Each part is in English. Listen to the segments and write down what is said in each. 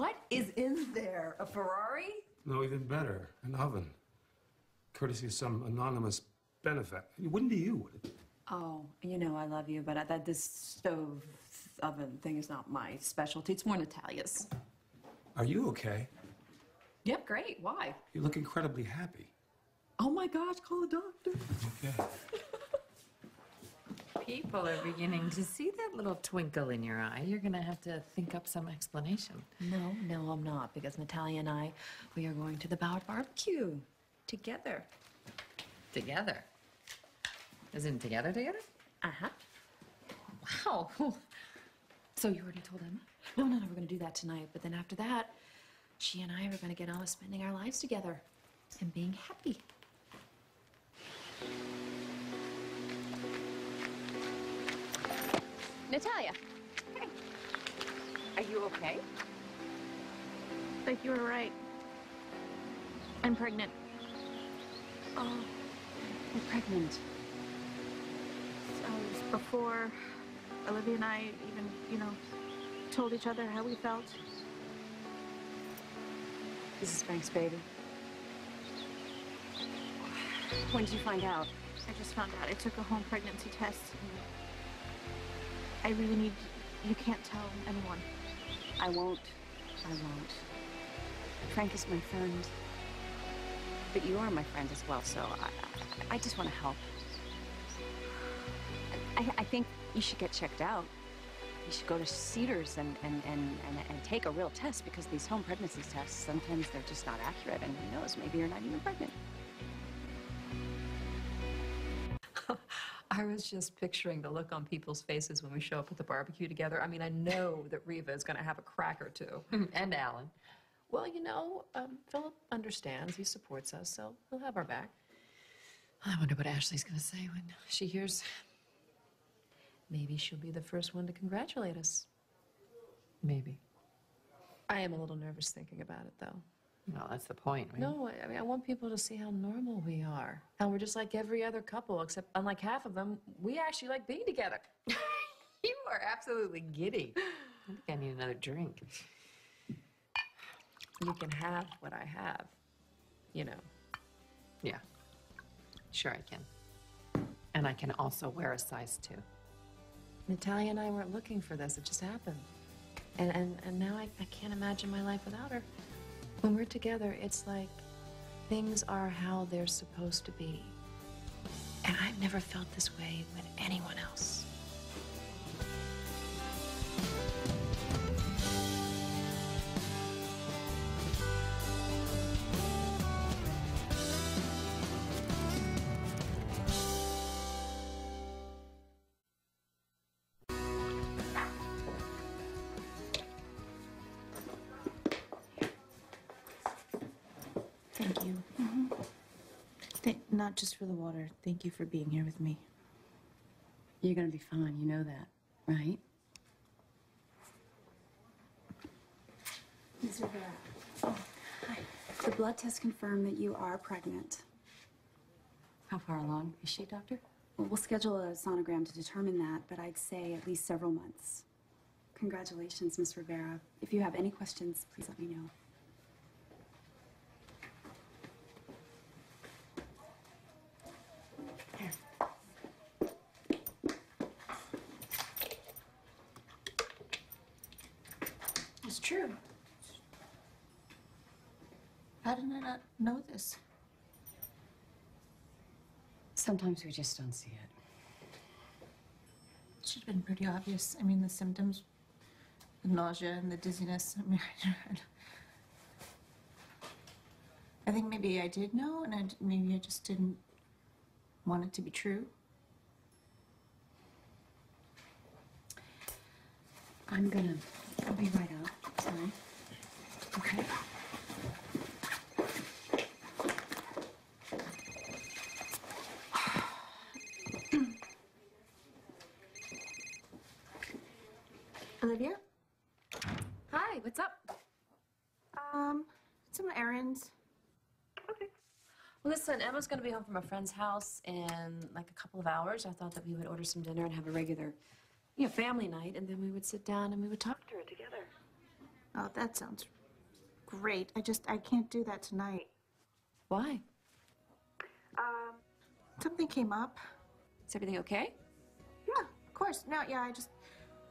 What is in there? A Ferrari? No, even better, an oven. Courtesy of some anonymous benefactor. It wouldn't be you, would it? Oh, you know I love you, but I, that this stove oven thing is not my specialty. It's more Natalia's. Are you okay? Yep, great. Why? You look incredibly happy. Oh my gosh, call the doctor. Okay. People are beginning to see that little twinkle in your eye. You're gonna have to think up some explanation. No, no, I'm not, because Natalia and I, we are going to the Bauer barbecue together. Together. Isn't together together? Uh-huh. Wow. So you already told Emma? No, no, no, we're gonna do that tonight. But then after that, she and I are gonna get on with spending our lives together and being happy. Natalia. Hey. Are you okay? Like you were right. I'm pregnant. Oh, you're pregnant. So it was before Olivia and I even, you know, told each other how we felt. This is Frank's baby. When did you find out? I just found out. I took a home pregnancy test. I really need. You can't tell anyone. I won't. I won't. Frank is my friend. But you are my friend as well, so I, I, I just want to help. I, I think you should get checked out. You should go to Cedars and, and, and, and, and take a real test because these home pregnancy tests, sometimes they're just not accurate. And who knows, maybe you're not even pregnant. I was just picturing the look on people's faces when we show up at the barbecue together. I mean, I know that Reva is going to have a crack or two. and Alan. Well, you know, um, Philip understands. He supports us, so he'll have our back. I wonder what Ashlee's going to say when she hears. Maybe she'll be the first one to congratulate us. Maybe. I am a little nervous thinking about it, though. Well, that's the point, right? No, I- I mean, I want people to see how normal we are. How we're just like every other couple, except unlike half of them, we actually like being together. You are absolutely giddy. I think I need another drink. You can have what I have, you know. Yeah. Sure, I can. And I can also wear a size two. Natalia and I weren't looking for this. It just happened. And, and, and now I, I can't imagine my life without her. When we're together, it's like things are how they're supposed to be. And I've never felt this way with anyone else. Not just for the water. Thank you for being here with me. You're going to be fine. You know that, right? Ms. Rivera. Oh, hi. The blood test confirmed that you are pregnant. How far along is she, Doctor? Well, we'll schedule a sonogram to determine that, but I'd say at least several months. Congratulations, Ms. Rivera. If you have any questions, please let me know. It's true. How did I not know this? Sometimes we just don't see it. It should have been pretty obvious. I mean, the symptoms, the nausea and the dizziness. I mean, I think maybe I did know, and I, maybe I just didn't want it to be true. I'm gonna. I'll be right out. Okay. Olivia? Hi, what's up? Um, some errands. Okay. Well, listen, Emma's going to be home from a friend's house in like a couple of hours. I thought that we would order some dinner and have a regular, you know, family night, and then we would sit down and we would talk to her together. Oh, that sounds great. I just, I can't do that tonight. Why? Um, something came up. Is everything okay? Yeah, of course. No, yeah, I just,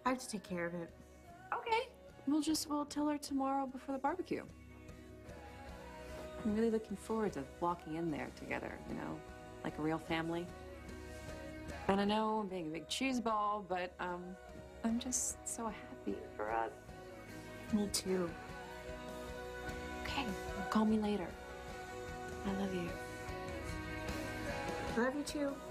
I have to take care of it. Okay. We'll just, we'll tell her tomorrow before the barbecue. I'm really looking forward to walking in there together, you know, like a real family. And I know I'm being a big cheese ball, but um, I'm just so happy for us. Me too. Okay, call me later. I love you. I Love you too.